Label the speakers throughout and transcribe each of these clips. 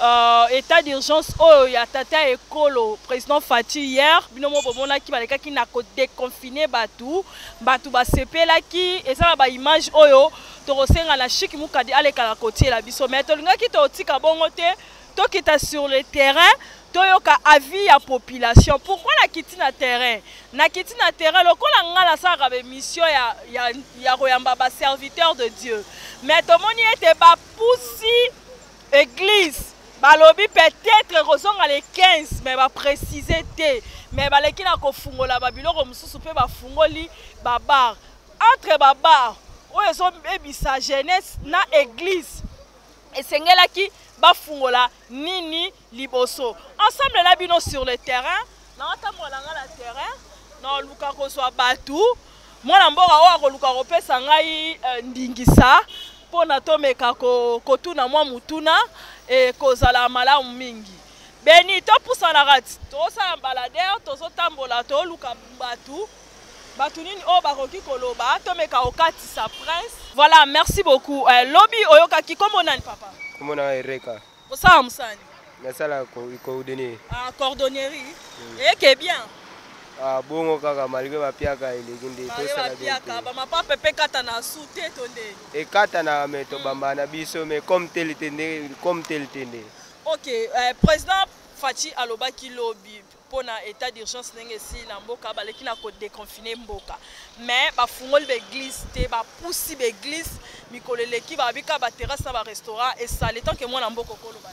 Speaker 1: euh, état d'urgence oyo ya tata ekolo président Fatshi hier bino mo bomonaki balekaki na ko déconfiner bato bato basepelaki eza na ba image oyo tokosenga na Chic Mukadi alekala kotiela biso mais tolingaki totika bongo te tokita sur le terrain toyoka avis ya population pourquoi nakiti na terrain nakiti na terrain lokola ngai nasalaka bemission ya, ya, ya koyamba baserviteur de dieu mais tomoni ete ba Pusi eglise balobi peut-être ekozonga le 15 mais ba préciser te mais baleki na kofungola ba biloko mosusu mpe bafungoli ba bar entre ba bar oyo ezobebisa jeunesse na eglise esengelaki bafungola nini liboso ensemble na bino sur le terrain naotambola na ngai na terrain naoluka kozwa bato mwana mboka oyo akoluka kopesa ngai euh, ndingisa mpo na tomeka kotuna mwa motuna ekozala malamu mingi beni topusanaka tosala baladere tozotambola toluka bato bato nini oyo bakoki koloba tomeka kokatisa prince voilà merci beaucoup euh, lobi oyokaki kombo nani papa
Speaker 2: kombo na ereka
Speaker 1: Osala musala nini?
Speaker 2: Nasala coordonner.
Speaker 1: Ah, coordonnerie. Mm. Eh, que bien.
Speaker 2: Ah, bongo kaka malgré ba piaka eleki nde
Speaker 1: to sala bien. Ba piaka, ba mapa pepe kata na sute to nde.
Speaker 2: E kata na me to mm. bamba na biso mais comme tel tende, comme tel tende.
Speaker 1: OK, euh, président Fatshi alobaki lobi mpo na état d'urgence ndenge esili na mboka baleki na kodeconfine mboka mais bafungoli baeglise te bapusi baeglise mikolo eleki babika baterrasse na barestaurant esali tant ke mwana mboka okoloba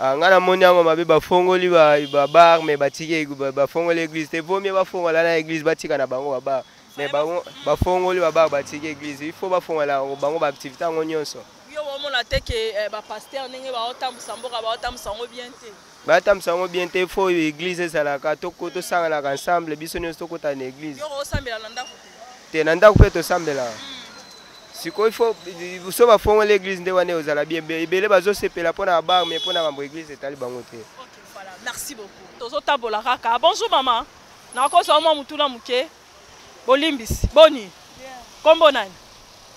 Speaker 2: ah, ngai namoni yango mabe bafongoli babar mais batiki bafongoli église te vomie bafongola na église batika na bango babar mais bango bafongoli babar batiki église il faut bafongola yango bango baactivité yango nyonso
Speaker 1: yo omona te ke eh, bapaster ndenge baotambwisa mboka baotambwisa yango bien te
Speaker 2: batambisa yango bien te fo oyo eglise ezalaka tosanganaka ensemble biso nyonso tokota na
Speaker 1: eglise
Speaker 2: te na ndako mpe tosambelaka hmm. sikoyo fo so bafongola eglise nde wana ozala bien ebele bazosepela mpo na babar mai mpo na mambo eglise etali bango te
Speaker 1: merci beaucoup tozotambola kaka bonjour mama nakozwa mwa motuna moke bolimbisi boni kombo nani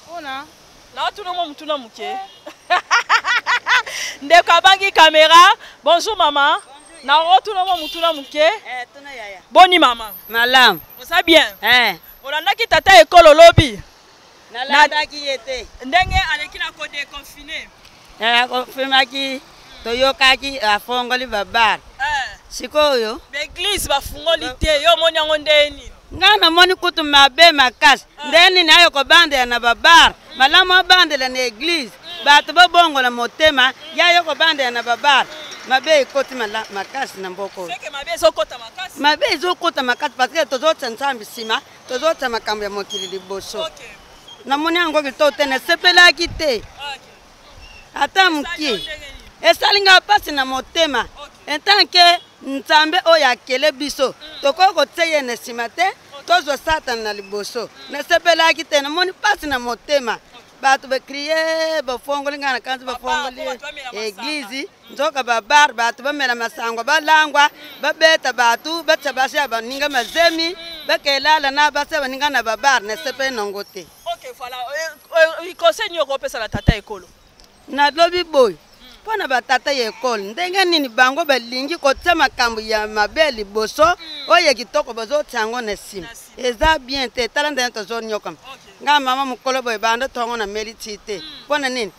Speaker 3: mpona
Speaker 1: naotuna mwa motuna moke ndeko abangi kamera bonjour mama naotuna mwa motuna moke eh, boni mama
Speaker 3: malamu
Speaker 1: oza bien
Speaker 3: eh.
Speaker 1: olandaki tata ekolo lobi
Speaker 3: nalandaki ye te
Speaker 1: ndenge aleki na kodeconfine
Speaker 3: nakonfirmaki toyokaki afongoli babare eh. sikoyo
Speaker 1: baeglize bafungoli te yo omoni yango ndenge nini
Speaker 3: ngai namoni kutu mabe makasi eh. ndenge nini ayo kobandela na babare malamu abandela na eglize mm. bato bobongola motema ya yo kobandela na babare mabe ekoti makasi na mboko oyo mabe ezokota makasi parce que tozotya nzambe nsima tozotya makambo ya mokili liboso okay. namoni yango kitoko te nasepelaki te okay. ata mokie esali ngai mpasi na motema okay. entanke nzambe oyo akele biso mm. tokoki kotia ye na nsima te okay. tozwa satana na liboso mm. nasepelaki te namoni mpasi na motema okay. bato bakrie bafongoli ngai na kanzi bafongoli eglize nzoka babar bato bamela masango balangwa babeta bato batya basi ya baninga mazemi bakelala na basi ya baninga na babar na esepe nango te
Speaker 1: conseil nini okopesa na tata ekolo
Speaker 3: nalobi boye mpo na batata ya ekole ndenge nini bango balingi kotya makambo ya mabe liboso hmm. oyo ya kitoko bazotya yango na nsima eza bien te tala ndenge tozonyokama ngai mama mokolo boye banda tongo na meli ti te hmm. mpo na nini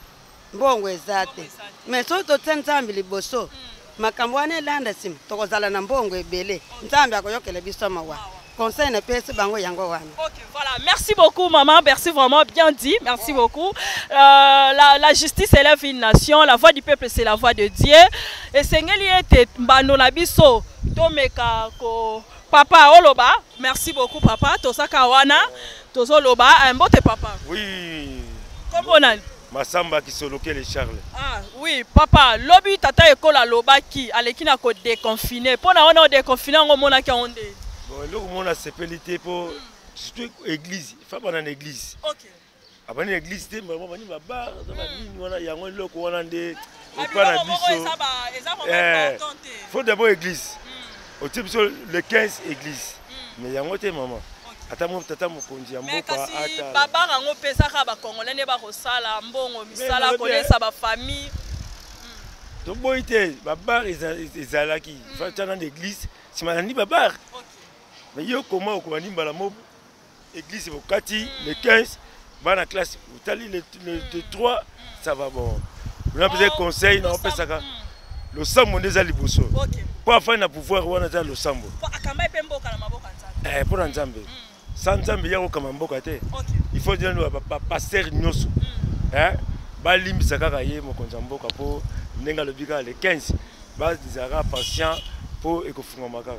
Speaker 3: mbongo eza te me soki totie nzambe liboso hmm. makambo wana elanda nsima tokozala na mbongo ebele nzambe akoyokela biso mawa conseil na pesi bango yango wana
Speaker 1: okay, voilà. merci beaucoup maman merci vraiment bien dit merci beaucoup euh, la, la justice élève une nation la voix du peuple c'est la voix de dieu esengeli ete mbano na biso tomeka ko papa oloba merci beaucoup papa tosaka wana tozoloba mbote papa
Speaker 4: oui
Speaker 1: kombo nani
Speaker 4: Masamba Kisolokele Charles.
Speaker 1: Ah oui, papa, lobi tata ekolo alobaki aleki na ko déconfiner. Mpo na wana o déconfiner yango omonaki yango nde?
Speaker 4: Bon, eloko mona sepeli te mpo hmm. surtout église, fa bana na église.
Speaker 1: Okay.
Speaker 4: Abani na église te, mama bani ba bar, na ba hmm. nini wana yango eloko wana nde epa na biso eh, faut d'abord église hmm. otie biso le 15 église hmm. mais yango te mama ata mo tata mokonzi ya
Speaker 1: mbokababanga yango mpe ezaka bakongole nde bakosala mbongo misala kolesa bafamille hmm.
Speaker 4: toboyi te babar ezalaki fatya na l'église nsima na ndi babar mais yo koma okobandi mbala mobo Église Bokati, le 15, bana classe, otali le, le, le 3, ça va bon. On a besoin de conseils, on peut ça. losambo nde eza liboso mpo afandi na pouvoir wana eza losambo mpo na nzambe sa nzambe ya kokamba mboka te il faut dina bapaster nyonso hmm. balimbisa kaka ye mokonzi ya mboka mpo ndenge alobi kaka le 15 bazala kaka patient mpo ekofungwama kaka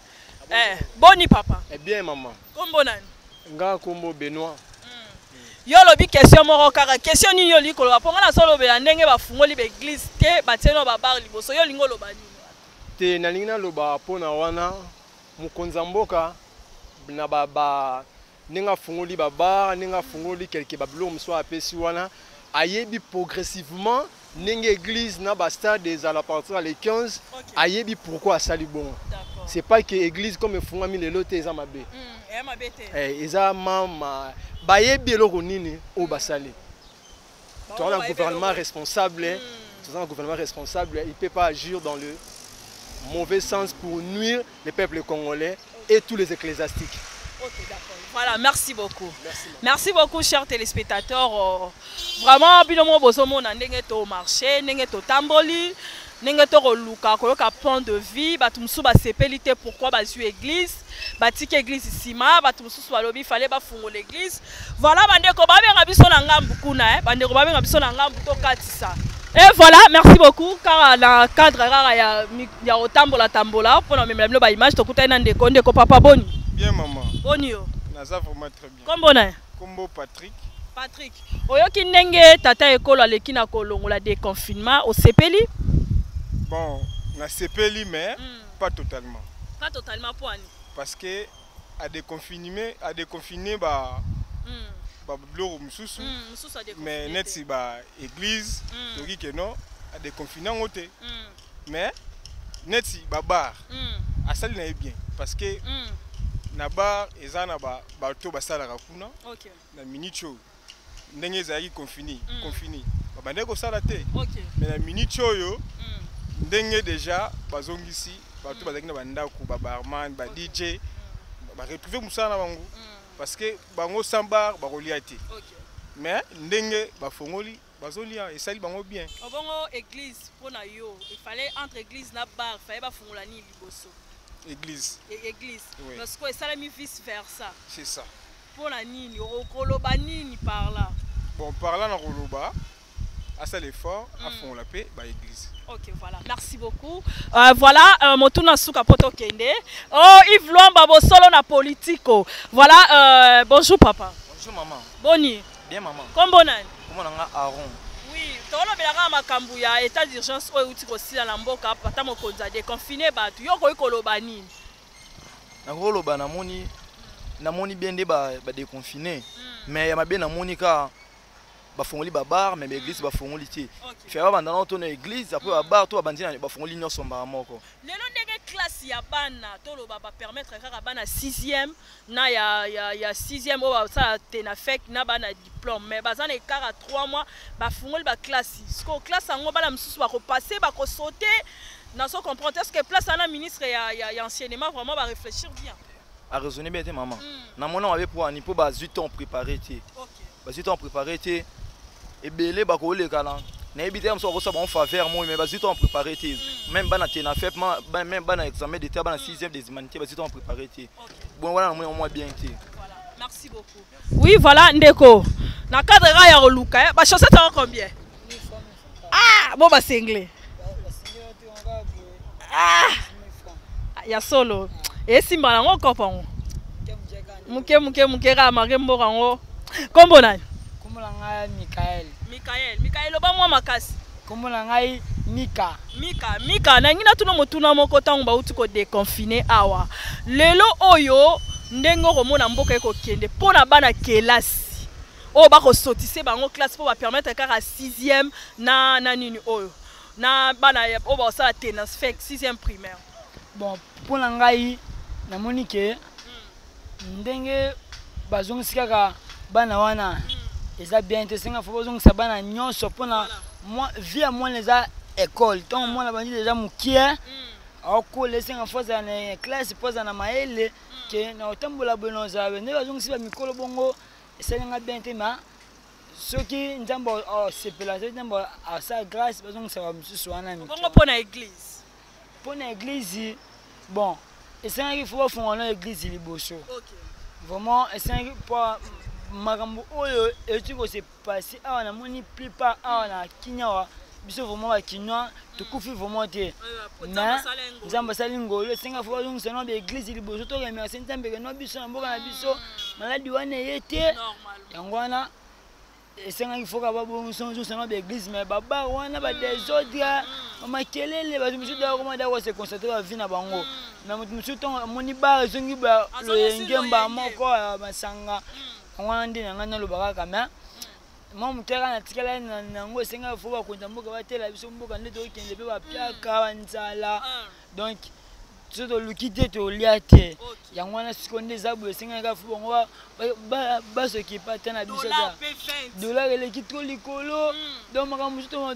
Speaker 1: Eh, boni papa.
Speaker 2: Eh bien maman.
Speaker 1: Kombo nani?
Speaker 2: Nga kombo Benoît. Hmm.
Speaker 1: Yo lobi question moko kaka question nini yo olingi koloba mpo ngai nazolobela ndenge bafungoli baeglize te batie no babar liboso yo olingi oloba nini
Speaker 2: te nalingi naloba mpo na wana mokonzi ya mboka na ba, ba ndenge afungoli ba bar ndenge afungoli quelque ba biloko mosusu apesi wana ayebi progressivement ndenge église na ba stade ezala partir le 15 ayebi pourquoi asali bongo c'est pas que église comme efungwami lelo te eza mabe
Speaker 1: hmm,
Speaker 2: eh, eza mama bayebi eloko nini oyo basali gouvernement responsable hein. hmm. as gouvernement responsable hein. il peut pas agir dans le mauvais sens pour nuire les peuples congolais et tous les ecclésiastiques
Speaker 1: voilà, merci beaucoup. Merci, beaucoup, chers téléspectateurs. Euh, vraiment, vous au na ndenge marché, ndenge to tamboli. ndenge to koluka koyoka point de vue bato mosusu basepeli te pourquoi bazwi église batiki église nsima bato mosusu balobi fale bafungola église voilà bandeko babenga biso na ngambu kuna eh? bandeko babenga biso na ngambu tokatisa Et voilà, merci beaucoup. Car dans le cadre rara ya ya otambola tambola pour na memela bilo ba image to kutana ndeko ndeko papa boni.
Speaker 5: Bien maman.
Speaker 1: Boni yo.
Speaker 5: Naza vraiment très
Speaker 1: Kombo na
Speaker 5: Kombo Patrick.
Speaker 1: Patrick, oyoki ndenge tata ekolo aleki na kolongola deconfinement, osepeli?
Speaker 5: Bon, na sepeli mais
Speaker 1: mm.
Speaker 5: pas totalement.
Speaker 1: Pas totalement poani.
Speaker 5: Parce que à déconfinement, à déconfiner ba mm. ba biloko mosusu
Speaker 1: mm,
Speaker 5: mais neti ba église
Speaker 1: mm.
Speaker 5: toki ke non à déconfiner yango te mm. mais neti ba bar mm. asali na ye bien parce que mm. na bar eza na ba bato basalaka kuna
Speaker 1: okay.
Speaker 5: na minute oyo ndenge ezalaki confini
Speaker 1: mm.
Speaker 5: confini babandaki kosala te
Speaker 1: okay.
Speaker 5: mais na minute oyo
Speaker 1: mm.
Speaker 5: ndenge déjà bazongisi bato mm. bazalaki na bandako ba barman ba okay. dj mm. baretrouve mosala na bango mm. parce que bango sans bar bakolia te
Speaker 1: okay.
Speaker 5: mais ndenge bafongoli bazolia esali bango bien
Speaker 1: obongo église mpo na yo efale entre église na bar faye bafungola nini liboso
Speaker 5: église
Speaker 1: e, église
Speaker 5: oui.
Speaker 1: parce que esalami vice versa
Speaker 5: c'est ça
Speaker 1: mpo na nini okoloba nini par là
Speaker 5: bon par là nakoloba asala effort mm. afongola mpe baeglise
Speaker 1: ok voilà merci beaucoup euh, voilà euh, motuna suka mpo tokende oh yves lwamba bosolo na politico voilà euh, bonjour papa
Speaker 6: bonjour maman
Speaker 1: boni
Speaker 6: Bien maman.
Speaker 1: Kombo nani?
Speaker 6: Kombo na nga Aaron.
Speaker 1: Oui, tolobela kaka makambo ya état d'urgence oyo euti kosila na mboka pata mokonzi a déconfine bato yo okoki koloba nini?
Speaker 6: Nakoki koloba namoni namoni bien nde badeconfine ba hmm. mais ya mabe namoni kaka bafongoli babar mais baeglise bafongoli te fe babanda nao to na église apres babar to babandi na bafongoli nyonso mbala moko
Speaker 1: lelo ndenge classe ya bana toloba bapermettre kaka bana 6e na ya, ya, ya sixième oyo basala tenafec na bana ya diplôme mais baza na écart ya trois mois bafungoli baklasi sikoyo klase yango bana mosusu bakopasse bakosaute nazo comprendre est ce que place wana ministre ya, ya, ya enseignement vraiment baréfléchir bien
Speaker 6: araisonne bien te mama
Speaker 1: mm.
Speaker 6: namona mabe mpo ani mpo bazwi temps préparé te
Speaker 1: okay.
Speaker 6: bazwi ntango prépare te ebele bakoleka na nayebi te mosusu bakosala bango faveur moi mais bazwi ntango prépare te même bana te na fep même bana examen d'état bana 6e des humanités bazwi ntango prépare te bon wana namoni yango mwa bien te
Speaker 1: merci beaucoup oui voilà ndeko na cadre kaka ya koluka eh, bachaussette yango combien ah bo ba single ah ya solo esimba nango kopo yango moke moke moke kaka marke mboka yango nkombo nani
Speaker 7: nkombo na ngai mikael
Speaker 1: mikael mikael oba mwa makasi
Speaker 7: nkombo na ngai mika
Speaker 1: mika mika nangi natuna motuna moko ntango bauti kodeconfine awa lelo oyo ndenge okomona mboka ekokende mpo na bana kelasi oyo bako sotise bango classe mpo ba permettre kaka 6e na na nini oyo na bana oyo bakosala tenance fek 6e primaire
Speaker 7: bon mpo na ngai namoni ke hmm. ndenge bazongisi kaka bana wana hmm. eza bien te senga fo bazongisa bana nyonso mpo na vie ya mwana eza école ntango mwana bandi deja mokie hmm. akola esenga fo azala na classe mpo azala na mayele ke na otambola boye na ozala boye nde bazongisi bamikolo bongo esali nga bien te ma soki nzambe asepela soki nzambe asala grâce bazongisaka mosusu wana
Speaker 1: bongo mpo na église
Speaker 7: mpo na église bon esengaki fo bafungola na église liboso vraiment esengaki mpo makambo oyo euti kose passe awa namoni plupart awa na kiniawa biso vraiment ba kinois tokufi vraiment te mais nzambe asali ngolo esenga fo bazongisa nao baeglise liboso to remercie nzambe kenoi biso na mboka na biso maladi wana eye te yango wana esengaki foka babongisa nao baeglise mais babar wana badesordre bamakelele bato mosusu dakoma dako se concentre bavi na bango mais moto mosusu ntongo amoni bar ezongi loyenge mba moko ya masanga yango wana nde na ngai naloba kaka mais mwa moke kaka natikala ye na yango esengaka fo bakonza mboka batela biso mboka nde tokende mpe bapiaka mm. banzala mm. donc so toluki te tolia te yango wana siko nde eza boye esengaka fo bango basokipa ata na biso dollar eleki to likolo mm. donc makambo mosusu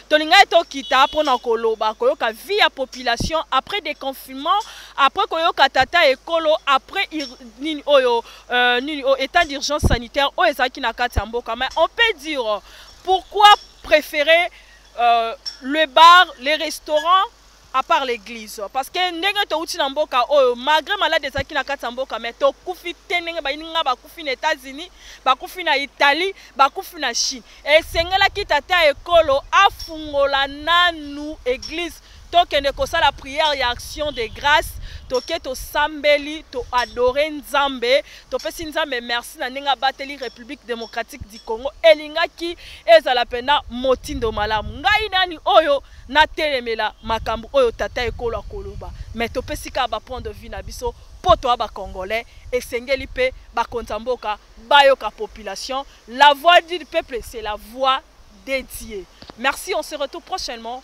Speaker 1: tolingaki tokita mpo na koloba koyoka vie ya population après déconfinement après koyoka tata ekolo après nini oyo euh, nini oyo état d'urgence sanitaire oyo ezalaki na kati ya mboka mais on peut dire pourquoi préférer euh, le bar les restaurants à part l'église parce que ndenge towuti na mboka oyo malgré malade ezalaki na kati ya mboka mais tokufi te ndenge bayini nga bakufi na états-unis bakufi na italie bakufi na chine esengelaki tata ya ekolo afungola nanu église tokende kosala prière ya action de grâce toke tosambeli toadore nzambe Topesi Nzambe merci na ndenge abateli République démocratique du Congo elingaki ezala pena motindo malamu. Ngai nani oyo natelemela makambo oyo tata ekolo akoloba me topesi kaka bapoint de vue na biso mpo toya bacongolais esengeli mpe bakonza mboka bayoka population la voix du peuple c'est la voix de dieu merci on se retrouve prochainement